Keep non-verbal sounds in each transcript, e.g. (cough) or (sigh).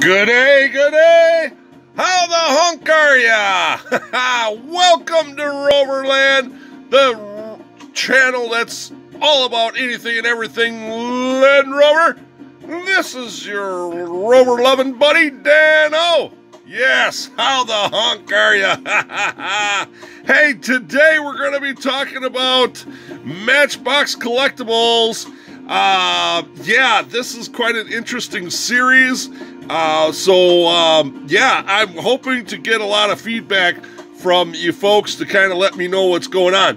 Good day, good day. How the hunk are ya? (laughs) Welcome to Roverland, the channel that's all about anything and everything Land Rover. This is your Rover loving buddy, Dano. Yes, how the hunk are ya? (laughs) hey, today we're going to be talking about Matchbox collectibles. Uh, yeah, this is quite an interesting series. Uh, so, um, yeah, I'm hoping to get a lot of feedback from you folks to kind of let me know what's going on.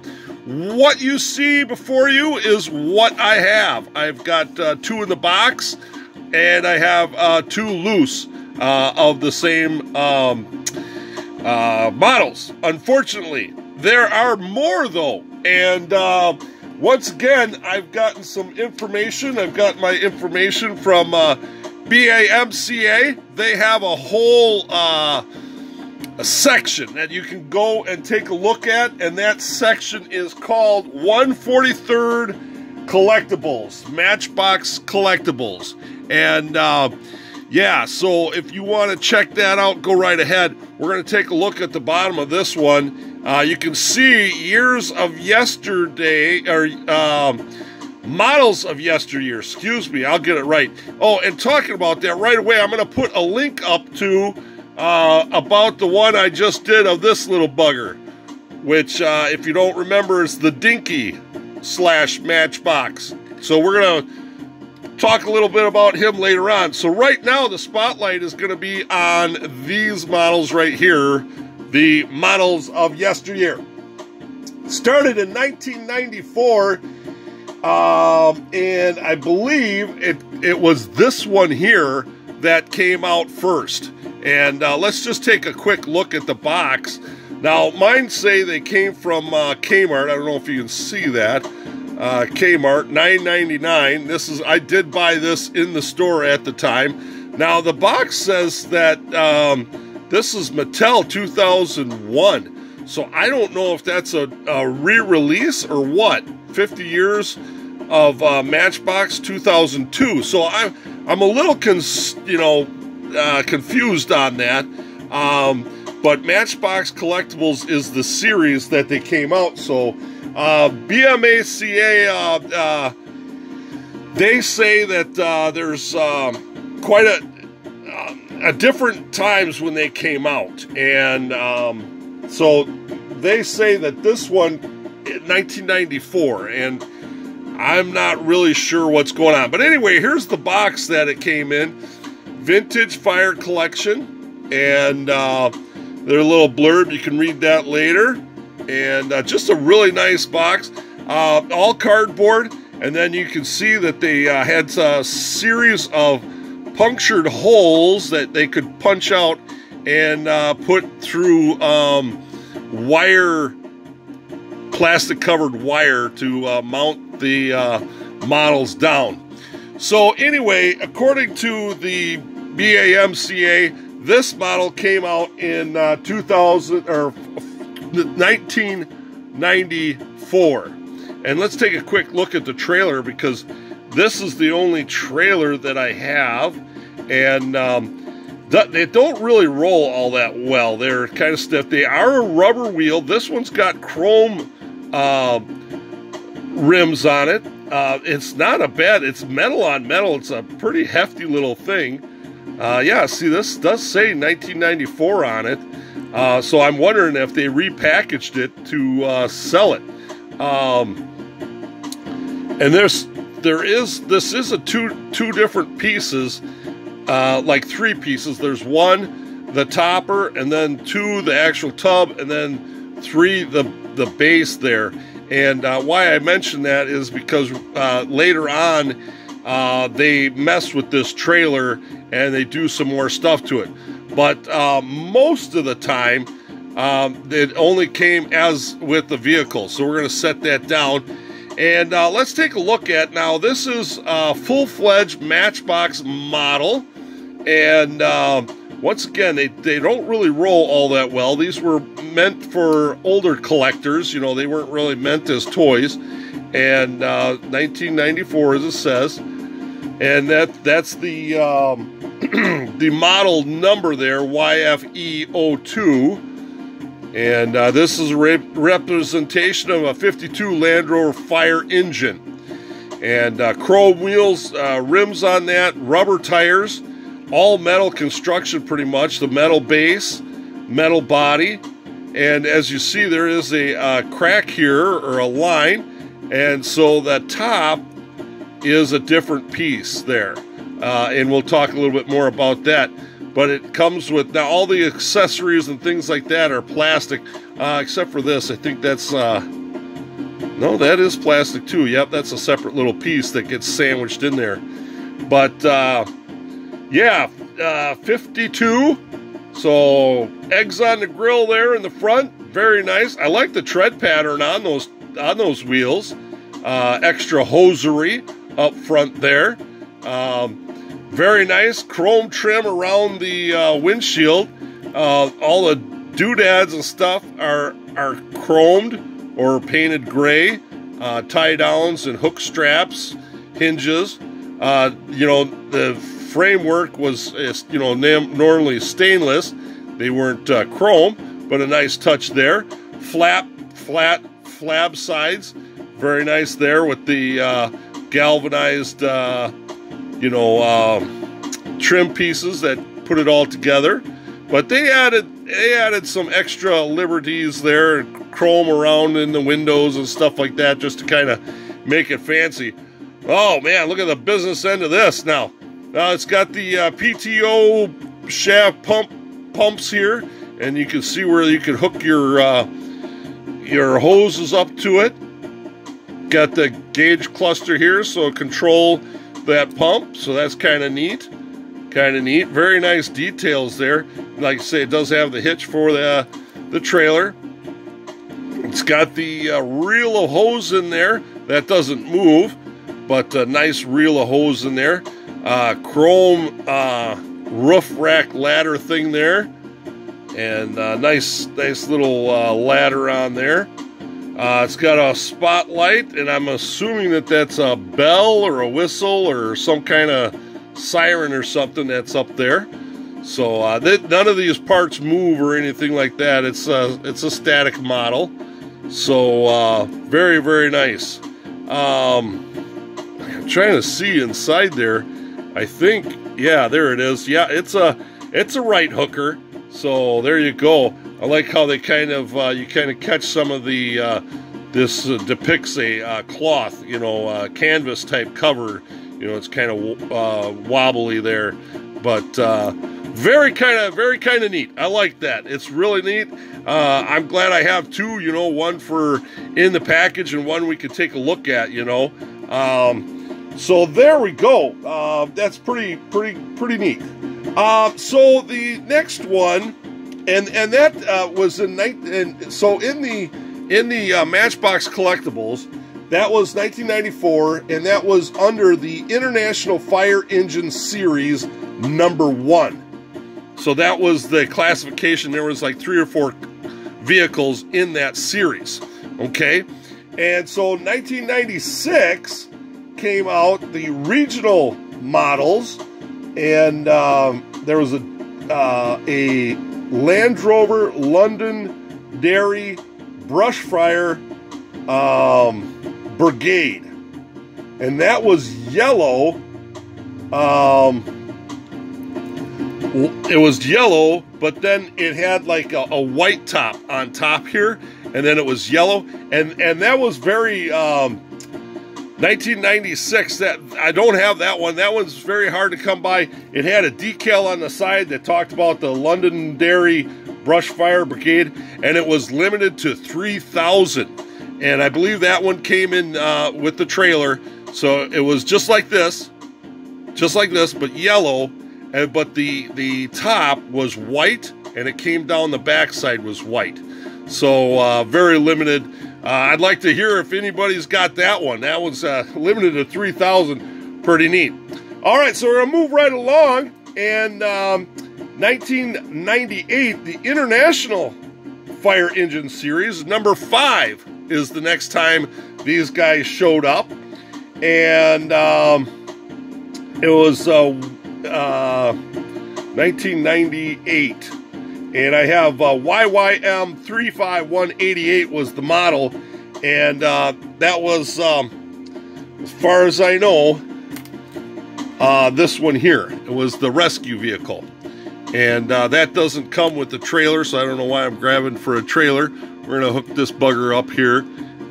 What you see before you is what I have. I've got uh, two in the box, and I have uh, two loose uh, of the same um, uh, models. Unfortunately, there are more though, and uh, once again, I've gotten some information. I've got my information from uh, BAMCA. They have a whole uh, a section that you can go and take a look at, and that section is called 143rd Collectibles, Matchbox Collectibles. And uh, yeah, so if you want to check that out, go right ahead. We're going to take a look at the bottom of this one. Uh, you can see years of yesterday, or um, models of yesteryear. Excuse me, I'll get it right. Oh, and talking about that right away, I'm going to put a link up to uh, about the one I just did of this little bugger, which, uh, if you don't remember, is the Dinky slash Matchbox. So we're going to talk a little bit about him later on. So right now, the spotlight is going to be on these models right here, the models of yesteryear. Started in 1994 um, and I believe it, it was this one here that came out first. And uh, let's just take a quick look at the box. Now, mine say they came from uh, Kmart. I don't know if you can see that. Uh, Kmart, $9.99. This is I did buy this in the store at the time. Now, the box says that um, this is Mattel 2001. So I don't know if that's a, a re-release or what. 50 years of uh, Matchbox 2002. So I'm I'm a little cons- you know uh, confused on that. Um, but Matchbox Collectibles is the series that they came out. So uh, BAMCA uh, uh, they say that uh, there's um, quite a, a different times when they came out, and um, so they say that this one 1994 and I'm not really sure what's going on. But anyway, here's the box that it came in. Vintage Fire Collection. And uh, their little blurb, you can read that later. And uh, just a really nice box. Uh, all cardboard. And then you can see that they uh, had a series of punctured holes that they could punch out and uh, put through um, wire plastic covered wire to uh, mount the uh, models down. So anyway, according to the BAMCA, this model came out in uh, 2000 or 1994. And let's take a quick look at the trailer because this is the only trailer that I have, and um, they don't really roll all that well. They're kind of stiff. They are a rubber wheel. This one's got chrome uh, rims on it. Uh, it's not a bad, it's metal on metal. It's a pretty hefty little thing. Uh, yeah, see, this does say 1994 on it. Uh, so I'm wondering if they repackaged it to uh, sell it. Um, and there's, there is, this is a two, two different pieces, uh, like three pieces. There's one, the topper, and then two, the actual tub, and then three, the the base there. And uh, why I mention that is because uh, later on uh, they mess with this trailer and they do some more stuff to it. But uh, most of the time, um, it only came as with the vehicle. So we're going to set that down. And uh, let's take a look at now. This is a full fledged Matchbox model. And uh, once again, they, they don't really roll all that well. These were meant for older collectors. You know, they weren't really meant as toys. And uh, 1994, as it says, and that that's the um, (clears throat) the model number there, YFE02. And uh, this is a re representation of a 52 Land Rover Fire engine. And uh, chrome wheels, uh, rims on that, rubber tires, all metal construction pretty much. The metal base, metal body. And as you see, there is a uh, crack here or a line. And so the top is a different piece there. Uh, and we'll talk a little bit more about that but it comes with now all the accessories and things like that are plastic, uh, except for this. I think that's uh, no, that is plastic too. Yep, that's a separate little piece that gets sandwiched in there. But uh, yeah, uh, 52. So eggs on the grill there in the front, very nice. I like the tread pattern on those on those wheels. Uh, extra hosiery up front there. Um, very nice chrome trim around the uh, windshield. Uh, all the doodads and stuff are are chromed or painted gray. Uh, tie downs and hook straps, hinges. Uh, you know the framework was you know normally stainless. They weren't uh, chrome, but a nice touch there. Flap flat flab sides, very nice there with the uh, galvanized you know, um, trim pieces that put it all together. But they added they added some extra liberties there, chrome around in the windows and stuff like that, just to kind of make it fancy. Oh man, look at the business end of this now. Now it's got the uh, PTO shaft pump pumps here, and you can see where you can hook your uh, your hoses up to it. Got the gauge cluster here, so control that pump, so that's kind of neat. Kind of neat. Very nice details there. Like I say, it does have the hitch for the, the trailer. It's got the uh, reel of hose in there. That doesn't move, but a nice reel of hose in there. Uh, chrome uh, roof rack ladder thing there. And uh, nice, nice little uh, ladder on there. Uh, it's got a spotlight, and I'm assuming that that's a bell or a whistle or some kind of siren or something that's up there. So uh, none of these parts move or anything like that. It's a, it's a static model. So uh, very, very nice. Um, I'm trying to see inside there. I think, yeah, there it is. Yeah, it's a it's a right hooker. So there you go. I like how they kind of uh, you kind of catch some of the uh, this uh, depicts a uh, cloth, you know, uh, canvas type cover. You know, it's kind of uh, wobbly there, but very kind of very kind of neat. I like that. It's really neat. I'm glad I have two. You know, one for in the package and one we could take a look at. You know. Um, so there we go. that's pretty pretty pretty neat. so the next one and and that uh, was in night. And so in the in the uh, Matchbox collectibles, that was 1994, and that was under the International Fire Engine Series number one. So that was the classification. There was like three or four vehicles in that series. Okay, and so 1996 came out the regional models, and um, there was a uh, a Land Rover Londonderry Brush Fire um, Brigade. And that was yellow. Um, it was yellow, but then it had like a, a, white top on top here, and then it was yellow, and and that was very um, 1996. That I don't have that one. That one's very hard to come by. It had a decal on the side that talked about the Londonderry Brush Fire Brigade, and it was limited to 3,000. And I believe that one came in uh, with the trailer. So it was just like this, just like this, but yellow. And but the the top was white, and it came down the backside was white. So uh, very limited. Uh, I'd like to hear if anybody's got that one. That one's uh, limited to 3,000. Pretty neat. All right, so we're going to move right along. And um, 1998, the International Fire Engine Series, number five, is the next time these guys showed up. And um, it was uh, uh, 1998. And I have uh, YYM 35188 was the model. And uh, that was, um, as far as I know, uh, this one here. It was the rescue vehicle. And uh, that doesn't come with the trailer, so I don't know why I'm grabbing for a trailer. We're going to hook this bugger up here.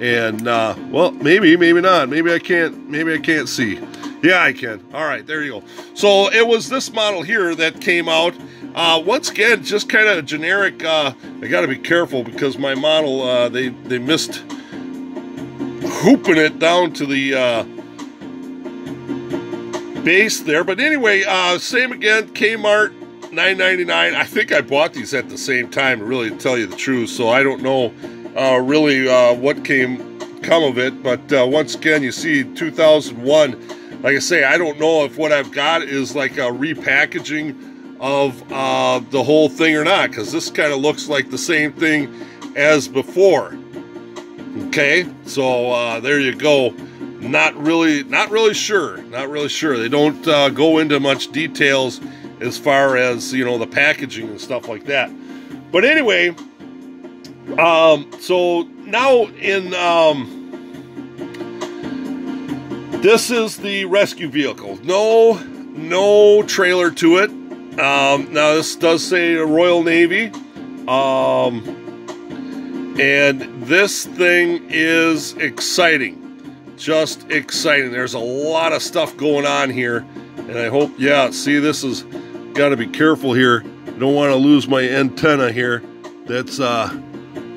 And, uh, well, maybe, maybe not. Maybe I can't, maybe I can't see. Yeah, I can. All right, there you go. So it was this model here that came out. Uh, once again, just kind of generic. Uh, I got to be careful because my model, uh, they, they missed hooping it down to the uh, base there. But anyway, uh, same again, Kmart, 9.99. I think I bought these at the same time, to really tell you the truth. So I don't know uh, really what came come of it. But once again, you see 2001. Like I say, I don't know if what I've got is like a repackaging of uh, the whole thing or not, because this kind of looks like the same thing as before. Okay, so uh, there you go. Not really, not really sure. Not really sure. They don't uh, go into much details as far as you know the packaging and stuff like that. But anyway, um, so now in um, this is the rescue vehicle. No, no trailer to it. Um, now this does say Royal Navy. Um, and this thing is exciting. Just exciting. There's a lot of stuff going on here. And I hope, yeah, see, this is got to be careful here. Don't want to lose my antenna here. That's uh,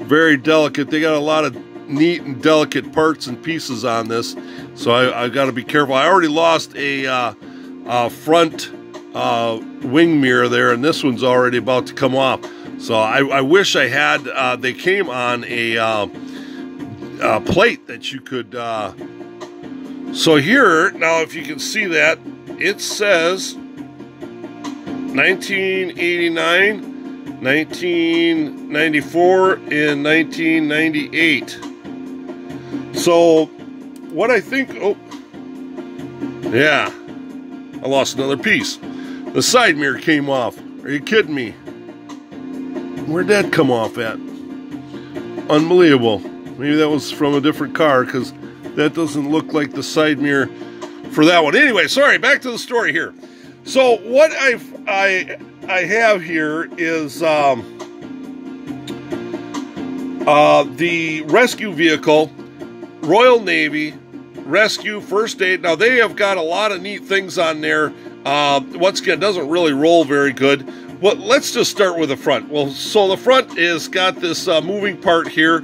very delicate. They got a lot of neat and delicate parts and pieces on this. So I, I got to be careful. I already lost a, uh, front uh, wing mirror there, and this one's already about to come off. So I, I wish I had, uh, they came on a, uh, a plate that you could, uh, so here, now if you can see that, it says 1989, 1994, and 1998. So what I think, oh, yeah, I lost another piece. The side mirror came off. Are you kidding me? Where'd that come off at? Unbelievable. Maybe that was from a different car because that doesn't look like the side mirror for that one. Anyway, sorry, back to the story here. So what i I I have here is um, uh, the rescue vehicle, Royal Navy rescue first aid. Now they have got a lot of neat things on there. Uh, once again, doesn't really roll very good. Well, let's just start with the front. Well, so the front is got this uh, moving part here,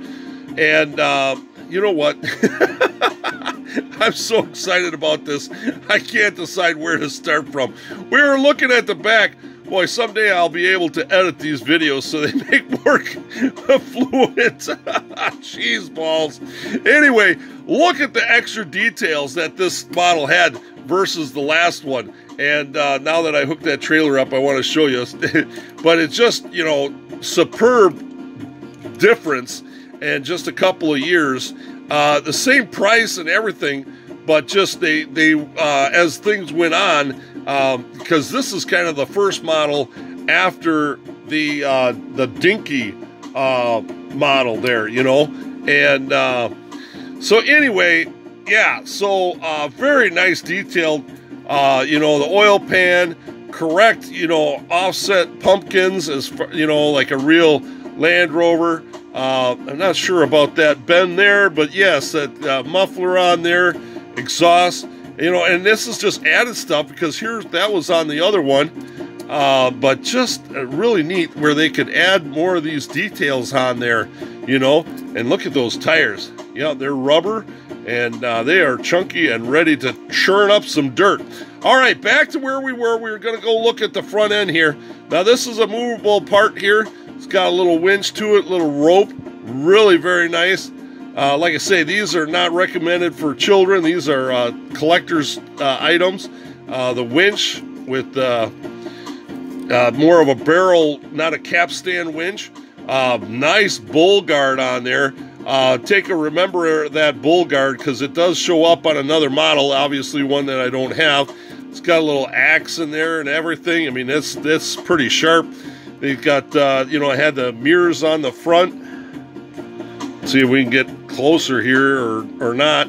and uh, you know what? (laughs) I'm so excited about this. I can't decide where to start from. We were looking at the back. Boy, someday I'll be able to edit these videos so they (laughs) make work (laughs) fluent. Cheese balls. Anyway, look at the extra details that this model had versus the last one. And uh, now that I hooked that trailer up, I want to show you. (laughs) but it's just, you know, superb difference in just a couple of years. Uh, the same price and everything, but just they they uh, as things went on, because um, this is kind of the first model after the uh, the Dinky uh, model there, you know, and uh, so anyway, yeah, so uh, very nice detailed uh, you know, the oil pan, correct, you know, offset pumpkins as far, you know, like a real Land Rover. Uh, I'm not sure about that bend there, but yes, that uh, muffler on there, exhaust, you know, and this is just added stuff because here that was on the other one. Uh, but just uh, really neat where they could add more of these details on there, you know. And look at those tires. Yeah, they're rubber and uh, they are chunky and ready to churn up some dirt. All right, back to where we were. We were going to go look at the front end here. Now, this is a movable part here. It's got a little winch to it, little rope. Really very nice. Uh, like I say, these are not recommended for children. These are uh, collector's uh, items. Uh, the winch with uh, more of a barrel, not a capstan winch. nice bull guard on there. Uh, take a remember that bull guard because it does show up on another model, obviously one that I don't have. It's got a little axe in there and everything. I mean, that's that's pretty sharp. They've got uh, you know, I had the mirrors on the front. Let's see if we can get closer here or or not.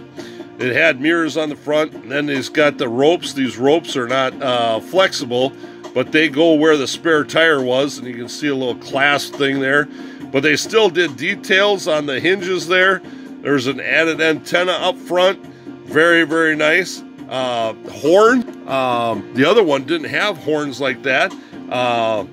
It had mirrors on the front, and then it's got the ropes. These ropes are not uh, flexible, but they go where the spare tire was, and you can see a little clasp thing there. But they still did details on the hinges there. There's an added antenna up front. Very, very nice. Uh, horn. Um, the other one didn't have horns like that. Uh,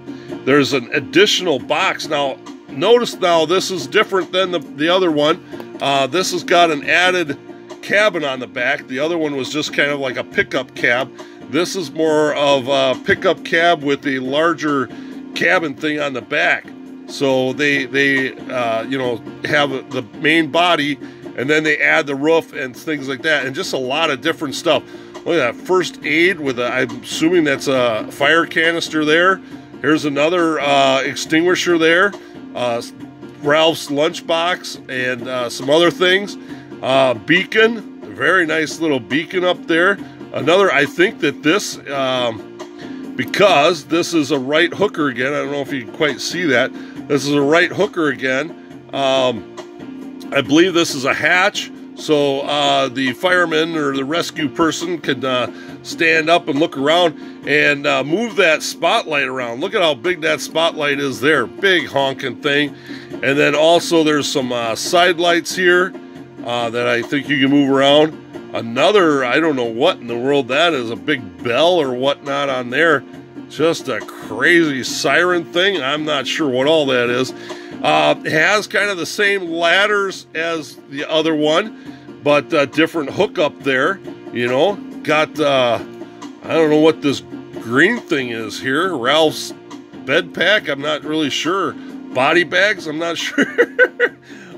there's an additional box. Now, notice now this is different than the, the other one. Uh, this has got an added cabin on the back. The other one was just kind of like a pickup cab. This is more of a pickup cab with a larger cabin thing on the back. So they they uh, you know have the main body and then they add the roof and things like that and just a lot of different stuff. Look at that first aid with a, I'm assuming that's a fire canister there. Here's another uh, extinguisher there. Uh, Ralph's lunchbox and uh, some other things. Uh, beacon, very nice little beacon up there. Another, I think that this, um, because this is a right hooker again, I don't know if you can quite see that. This is a right hooker again. Um, I believe this is a hatch, so uh, the fireman or the rescue person can uh, stand up and look around and uh, move that spotlight around. Look at how big that spotlight is there. Big honking thing. And then also there's some uh, side lights here uh, that I think you can move around. Another, I don't know what in the world that is, a big bell or whatnot on there. Just a crazy siren thing. I'm not sure what all that is. Uh, has kind of the same ladders as the other one, but uh, different hookup there. You know, got uh, I don't know what this green thing is here. Ralph's bed pack. I'm not really sure. Body bags. I'm not (laughs) sure.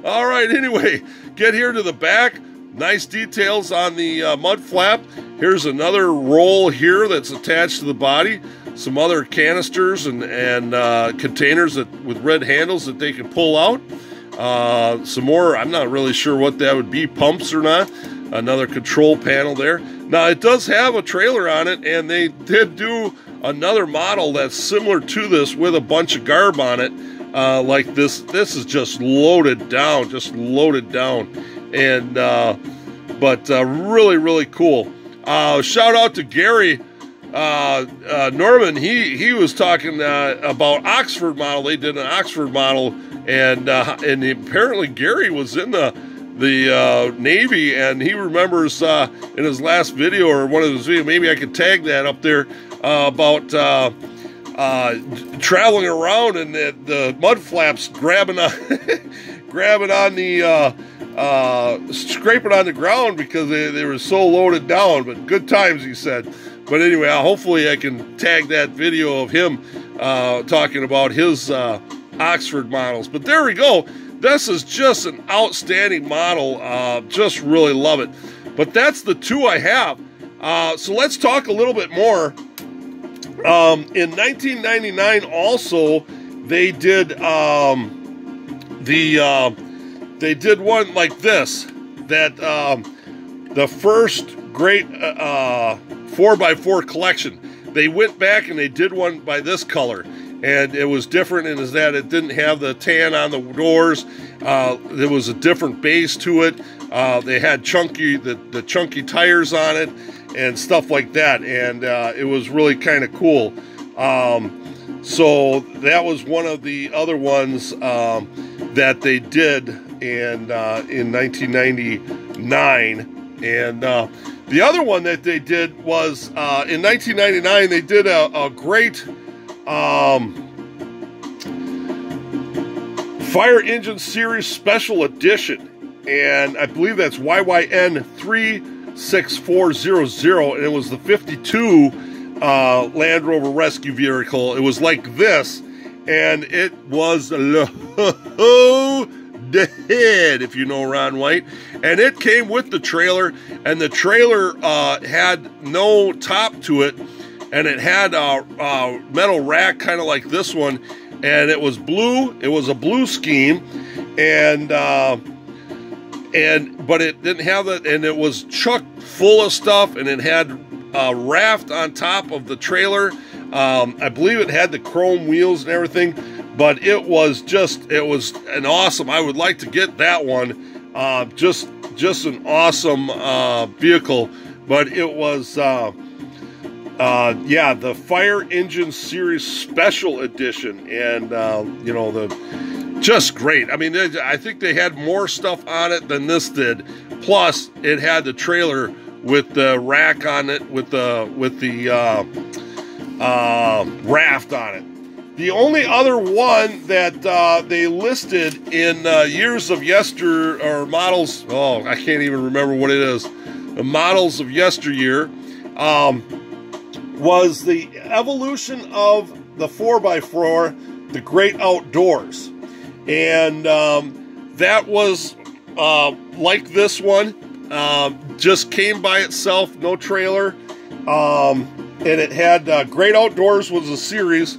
All right. Anyway, Get here to the back. Nice details on the uh, mud flap. Here's another roll here that's attached to the body. Some other canisters and, and uh, containers that with red handles that they can pull out. Uh, some more, I'm not really sure what that would be, pumps or not. Another control panel there. Now, it does have a trailer on it, and they did do another model that's similar to this with a bunch of garb on it uh, like this. This is just loaded down, just loaded down, and uh, but uh, really, really cool. Uh, shout out to Gary uh, uh, Norman. He he was talking about Oxford model. They did an Oxford model, and uh and apparently Gary was in the the Navy, and he remembers uh in his last video or one of his videos. Maybe I could tag that up there about uh, uh traveling around and the, the, mud flaps grabbing on, (laughs) grabbing on the, uh, scraping on the ground because they, they were so loaded down. But good times, he said. But anyway, hopefully I can tag that video of him uh, talking about his uh, Oxford models. But there we go. This is just an outstanding model. Uh, just really love it. But that's the two I have. Uh so let's talk a little bit more um, in 1999, also they did um, the uh, they did one like this that um, the first great uh, 4x4 collection. They went back and they did one by this color, and it was different in that it didn't have the tan on the doors. Uh, there was a different base to it. Uh, they had chunky the, the chunky tires on it and stuff like that. And uh, it was really kind of cool. Um, so that was one of the other ones um, that they did in uh, in 1999. And uh, the other one that they did was uh, in 1999. They did a, a great um, Fire Engine Series Special Edition, and I believe that's YYN three 6400, and it was the 52 uh, Land Rover rescue vehicle. It was like this, and it was loaded, if you know Ron White. And it came with the trailer, and the trailer uh, had no top to it, and it had a, a metal rack kind of like this one, and it was blue. It was a blue scheme, and. Uh, and but it didn't have that and it was chuck full of stuff and it had uh, raft on top of the trailer. Um, I believe it had the chrome wheels and everything, but it was just it was an awesome. I would like to get that one. Uh, just just an awesome uh, vehicle, but it was. Uh, uh, yeah, the Fire Engine Series Special Edition, and uh, you know the just great. I mean, I think they had more stuff on it than this did. Plus, it had the trailer with the rack on it, with the with the uh, uh, raft on it. The only other one that uh, they listed in uh, years of yester or models, oh, I can't even remember what it is, the models of yesteryear. Um, was the evolution of the 4x4, the great outdoors. And um, that was uh, like this one, uh, just came by itself, no trailer. Um, and it had uh, Great Outdoors was a series,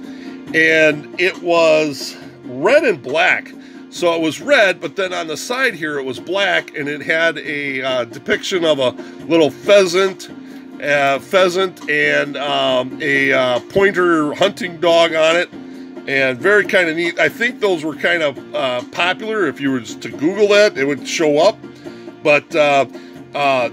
and it was red and black. So it was red, but then on the side here it was black, and it had a uh, depiction of a little pheasant uh, pheasant and um, a uh, pointer hunting dog on it, and very kind of neat. I think those were kind of uh, popular. If you were to Google that, it would show up, but uh, uh,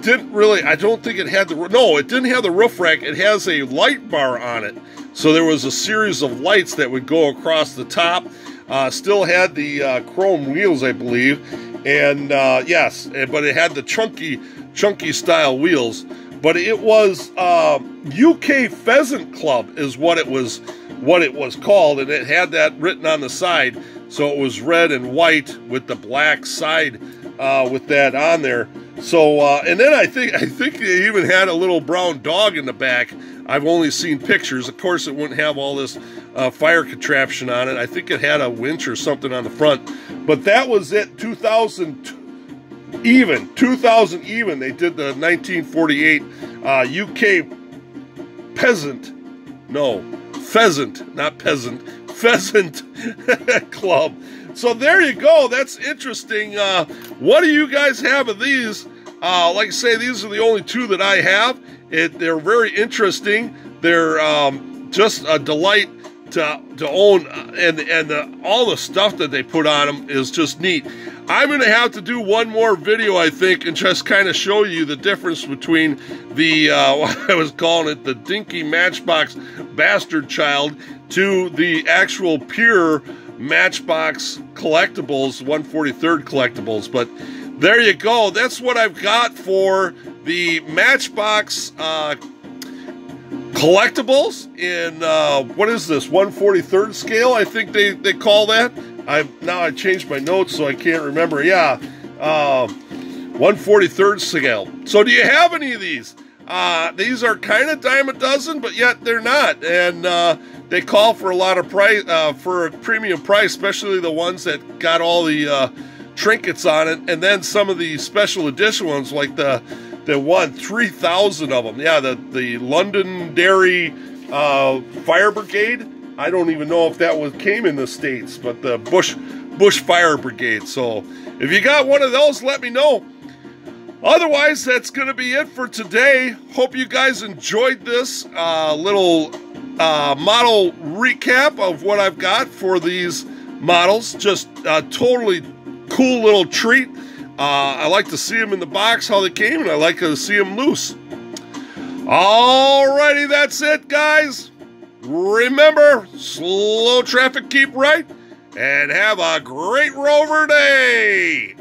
didn't really. I don't think it had the no. It didn't have the roof rack. It has a light bar on it, so there was a series of lights that would go across the top. Uh, still had the chrome wheels, I believe, and yes, but it had the chunky, chunky style wheels but it was uh, UK Pheasant Club is what it was what it was called, and it had that written on the side. So it was red and white with the black side uh, with that on there. So uh, and then I think I think they even had a little brown dog in the back. I've only seen pictures. Of course, it wouldn't have all this uh, fire contraption on it. I think it had a winch or something on the front. But that was it. 2000 even 2000 even they did the 1948 uh, UK peasant no pheasant not peasant pheasant (laughs) club. So there you go. That's interesting. Uh, what do you guys have of these? Uh, like I say these are the only two that I have. It, they're very interesting. They're um, just a delight to, to own and and the, all the stuff that they put on them is just neat I'm to have to do one more video, I think, and just kind of show you the difference between the, uh, (laughs) what I was calling it, the dinky Matchbox Bastard Child to the actual pure Matchbox collectibles, 143rd collectibles. But there you go. That's what I've got for the Matchbox uh, collectibles in, uh, what is this, 143rd scale, I think they, they call that. I now I changed my notes so I can't remember. Yeah, uh, 143rd scale. So do you have any of these? Uh, these are kind of dime a dozen, but yet they're not, and uh, they call for a lot of price uh, for a premium price, especially the ones that got all the uh, trinkets on it, and then some of the special edition ones like the the one 3,000 of them. Yeah, the the Londonderry uh, Fire Brigade I don't even know if that was came in the states, but the Bush Bush Fire Brigade. So if you got one of those, let me know. Otherwise, that's going to be it for today. Hope you guys enjoyed this uh, little uh, model recap of what I've got for these models. Just a totally cool little treat. Uh, I like to see them in the box, how they came, and I like to see them loose. Alrighty, that's it, guys. Remember, slow traffic, keep right, and have a great rover day.